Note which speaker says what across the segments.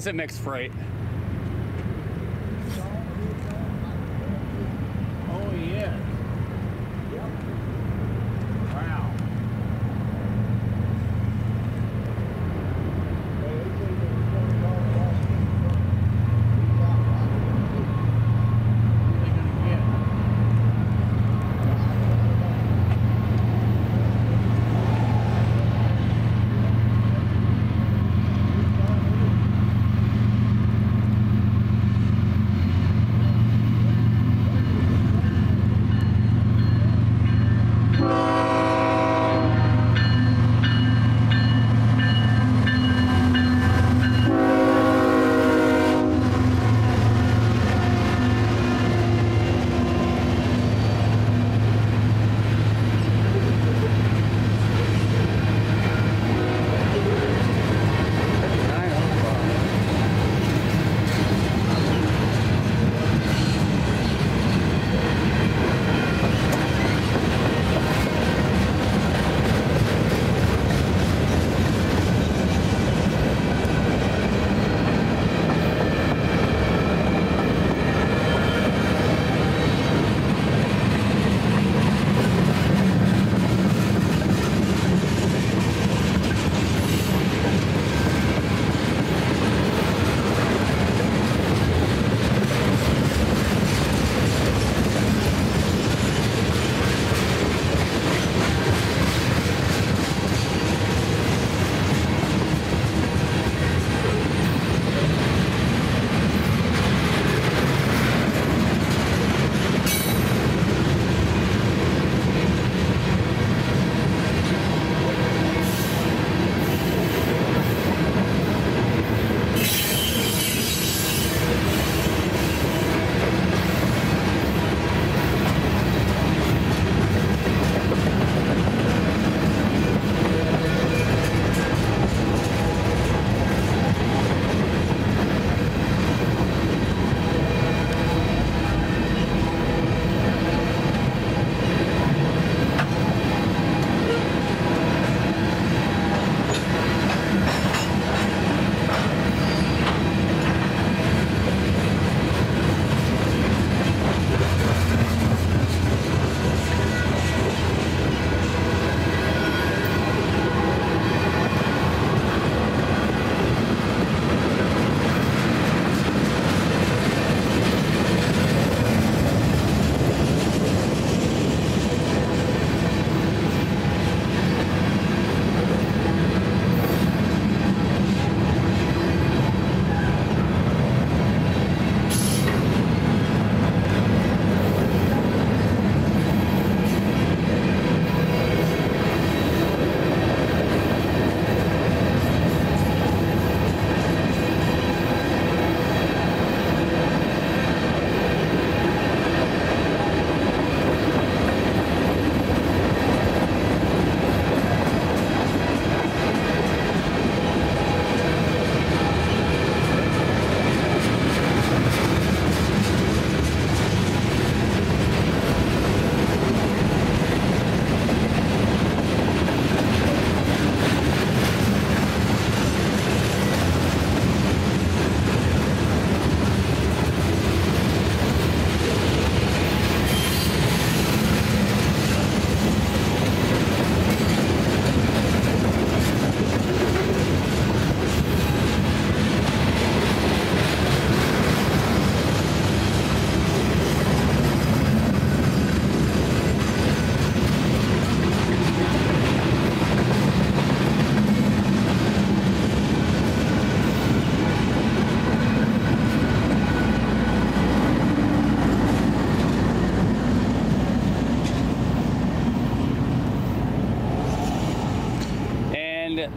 Speaker 1: It's a mixed freight.
Speaker 2: Oh, yeah.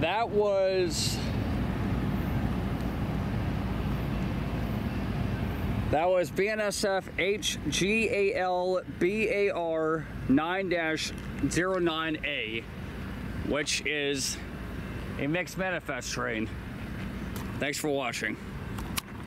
Speaker 1: That was that was BNSF HGAL BAR 9-09A, which is a mixed manifest train. Thanks for watching.